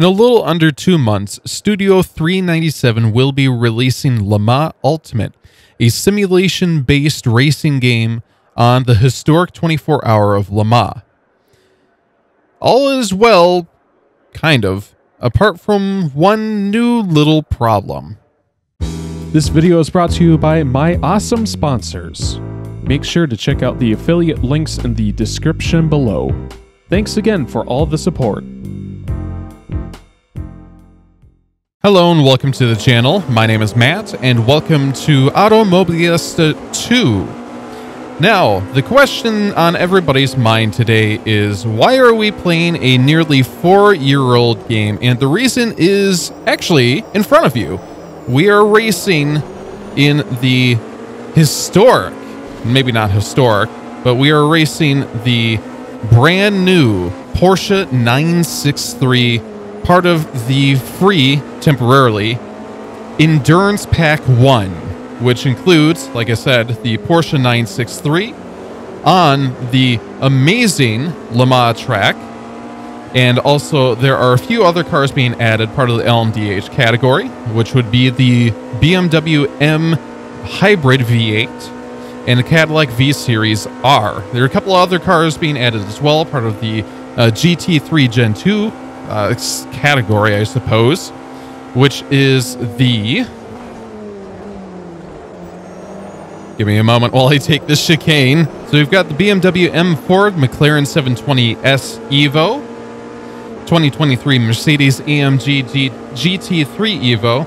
In a little under two months, Studio 397 will be releasing Le Mans Ultimate, a simulation based racing game on the historic 24 hour of Le Mans. All is well, kind of, apart from one new little problem. This video is brought to you by my awesome sponsors. Make sure to check out the affiliate links in the description below. Thanks again for all the support. Hello and welcome to the channel. My name is Matt and welcome to Automobilista 2. Now, the question on everybody's mind today is why are we playing a nearly four year old game? And the reason is actually in front of you. We are racing in the historic, maybe not historic, but we are racing the brand new Porsche 963 part of the free, temporarily, Endurance Pack 1, which includes, like I said, the Porsche 963 on the amazing Le Mans track. And also, there are a few other cars being added, part of the LMDH category, which would be the BMW M Hybrid V8 and the Cadillac V Series R. There are a couple other cars being added as well, part of the uh, GT3 Gen 2 uh, category, I suppose, which is the. Give me a moment while I take this chicane. So we've got the BMW M4, McLaren 720S Evo, 2023 Mercedes AMG G- GT3 Evo,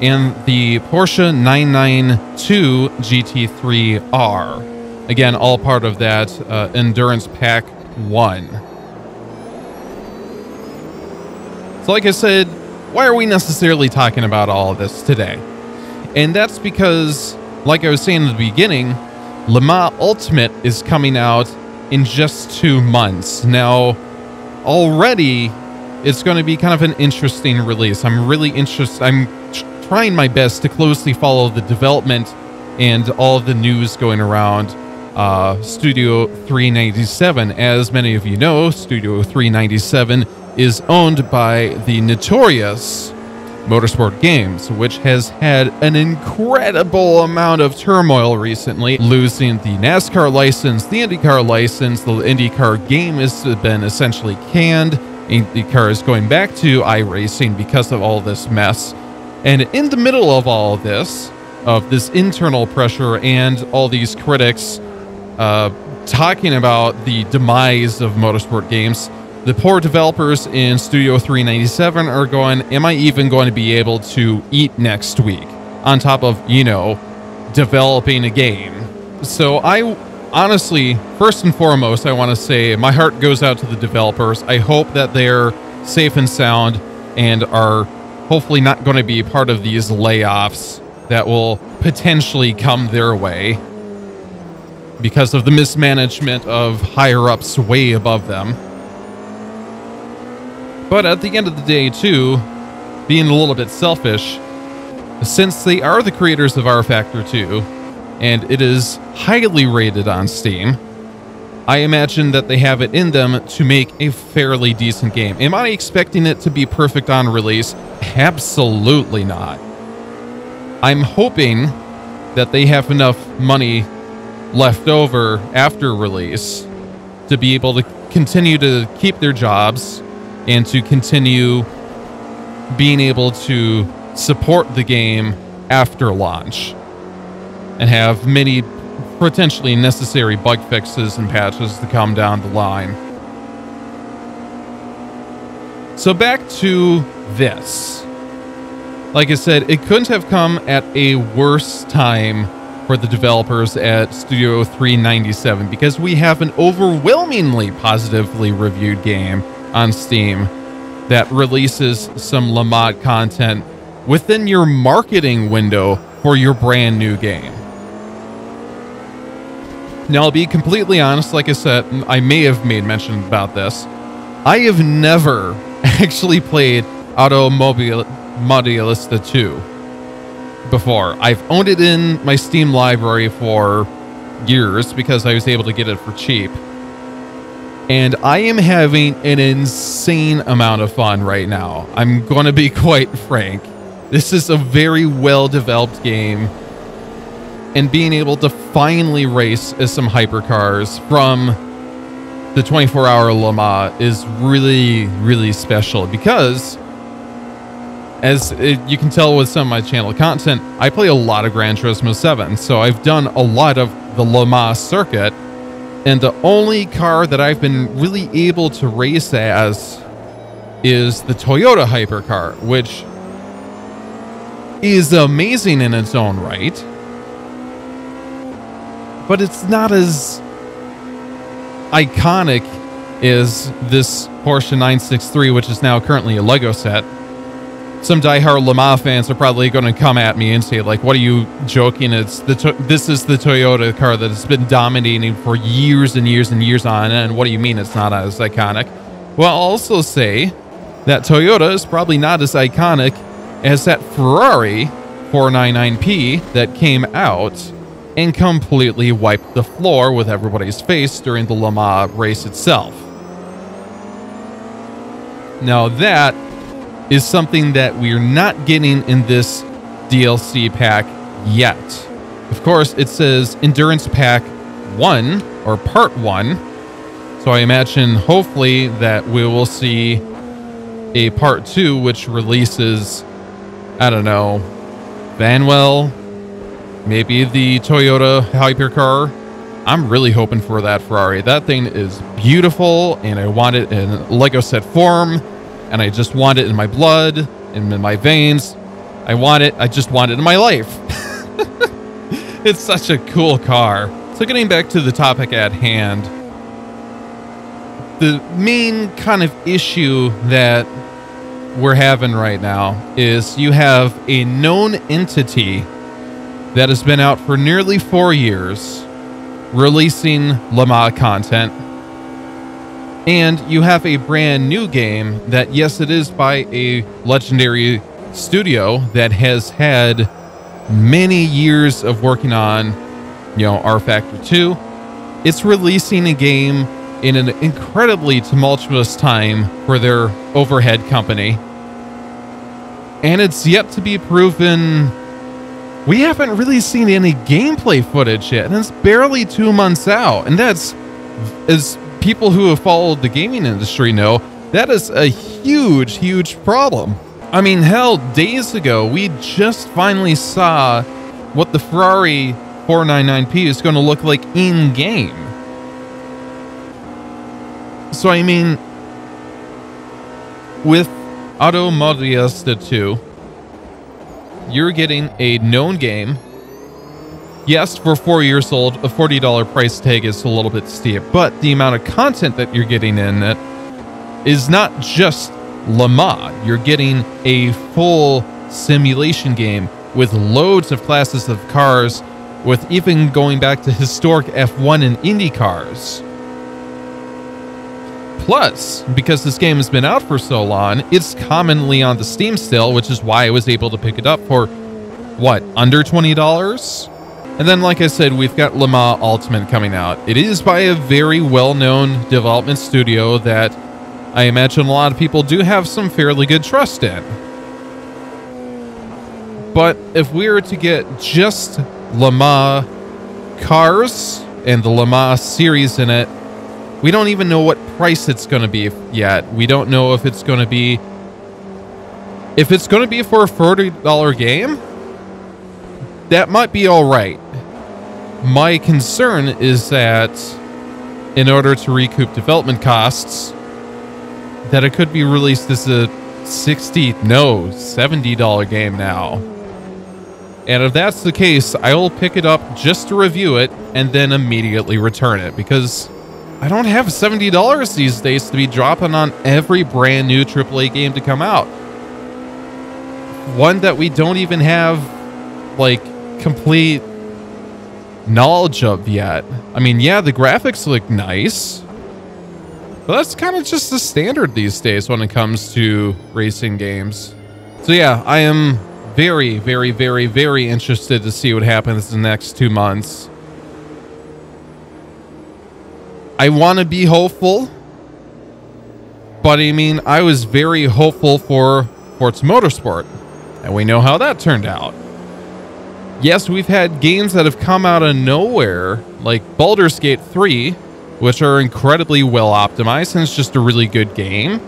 and the Porsche 992 GT3R. Again, all part of that uh, Endurance Pack 1. So, like I said, why are we necessarily talking about all of this today? And that's because, like I was saying in the beginning, Le Mans Ultimate is coming out in just two months. Now, already, it's going to be kind of an interesting release. I'm really interested. I'm trying my best to closely follow the development and all the news going around uh, Studio 397. As many of you know, Studio 397 is owned by the notorious Motorsport Games, which has had an incredible amount of turmoil recently, losing the NASCAR license, the IndyCar license, the IndyCar game has been essentially canned. IndyCar is going back to iRacing because of all this mess. And in the middle of all of this, of this internal pressure and all these critics uh, talking about the demise of motorsport games, the poor developers in Studio 397 are going, Am I even going to be able to eat next week? On top of, you know, developing a game. So I honestly, first and foremost, I want to say my heart goes out to the developers. I hope that they're safe and sound and are hopefully not going to be part of these layoffs that will potentially come their way because of the mismanagement of higher ups way above them. But at the end of the day, too, being a little bit selfish, since they are the creators of rFactor 2, and it is highly rated on Steam, I imagine that they have it in them to make a fairly decent game. Am I expecting it to be perfect on release? Absolutely not. I'm hoping that they have enough money left over after release to be able to continue to keep their jobs and to continue being able to support the game after launch and have many potentially necessary bug fixes and patches to come down the line. So back to this. Like I said, it couldn't have come at a worse time for the developers at Studio 397 because we have an overwhelmingly positively reviewed game on Steam that releases some Le Mans content within your marketing window for your brand new game. Now, I'll be completely honest, like I said, I may have made mention about this. I have never actually played Automobilista 2 before. I've owned it in my Steam library for years because I was able to get it for cheap. And I am having an insane amount of fun right now. I'm going to be quite frank. This is a very well developed game, and being able to finally race as some hypercars from the 24 hour Le Mans is really, really special because, as it, you can tell with some of my channel content, I play a lot of Gran Turismo 7, so I've done a lot of the Le Mans circuit and the only car that I've been really able to race as is the Toyota Hypercar, which is amazing in its own right. But it's not as iconic as this Porsche 963, which is now currently a Lego set some diehard Le Mans fans are probably going to come at me and say, like, what are you joking? It's the to- this is the Toyota car that has been dominating for years and years and years on and What do you mean it's not as iconic? Well, I'll also say that Toyota is probably not as iconic as that Ferrari 499P that came out and completely wiped the floor with everybody's face during the Le Mans race itself. Now that is something that we're not getting in this DLC pack yet. Of course, it says Endurance Pack 1 or Part 1. So I imagine hopefully that we will see a Part 2 which releases, I don't know, Vanwall, maybe the Toyota Hypercar. I'm really hoping for that Ferrari. That thing is beautiful and I want it in Lego set form and I just want it in my blood and in my veins. I want it. I just want it in my life. it's such a cool car. So, getting back to the topic at hand, the main kind of issue that we're having right now is you have a known entity that has been out for nearly four years releasing Le Mans content and you have a brand new game that, yes, it is by a legendary studio that has had many years of working on, you know, rFactor 2. It's releasing a game in an incredibly tumultuous time for their overhead company. And it's yet to be proven. We haven't really seen any gameplay footage yet, and it's barely two months out. And that's as people who have followed the gaming industry know that is a huge, huge problem. I mean, hell, days ago, we just finally saw what the Ferrari 499P is going to look like in game. So, I mean, with Automobilista 2, you're getting a known game Yes, for four years old, a $40 price tag is a little bit steep, but the amount of content that you're getting in it is not just Le Mans. You're getting a full simulation game with loads of classes of cars, with even going back to historic F1 and Indy cars. Plus, because this game has been out for so long, it's commonly on the Steam still, which is why I was able to pick it up for what, under $20? And then, like I said, we've got Le Mans Ultimate coming out. It is by a very well known development studio that I imagine a lot of people do have some fairly good trust in. But if we were to get just Le Mans cars and the Le Mans series in it, we don't even know what price it's going to be yet. We don't know if it's going to be. If it's going to be for a $40 game, that might be all right. My concern is that in order to recoup development costs, that it could be released as a 60 no $70 game now. And if that's the case, I will pick it up just to review it and then immediately return it because I don't have $70 these days to be dropping on every brand new AAA game to come out. One that we don't even have like complete knowledge of yet. I mean, yeah, the graphics look nice, but that's kind of just the standard these days when it comes to racing games. So yeah, I am very, very, very, very interested to see what happens in the next two months. I want to be hopeful, but I mean, I was very hopeful for Forza Motorsport, and we know how that turned out. Yes, we've had games that have come out of nowhere, like Baldur's Gate 3, which are incredibly well optimized, and it's just a really good game.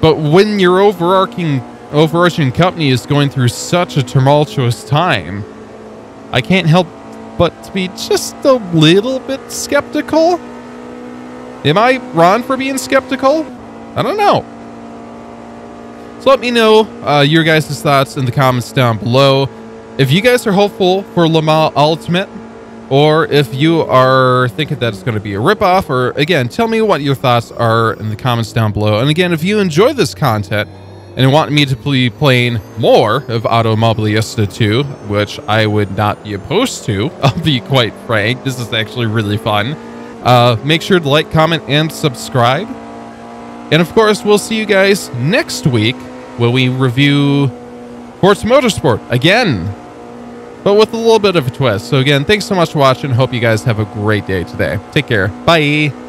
But when your overarching overarching company is going through such a tumultuous time, I can't help but to be just a little bit skeptical. Am I wrong for being skeptical? I don't know. So let me know uh, your guys' thoughts in the comments down below. If you guys are hopeful for Le Mans Ultimate, or if you are thinking that it's going to be a ripoff, or again, tell me what your thoughts are in the comments down below. And again, if you enjoy this content, and want me to be playing more of Automobilista 2, which I would not be opposed to, I'll be quite frank. This is actually really fun. Uh, make sure to like, comment, and subscribe. And of course, we'll see you guys next week when we review Forza Motorsport again, but with a little bit of a twist. So again, thanks so much for watching. Hope you guys have a great day today. Take care. Bye.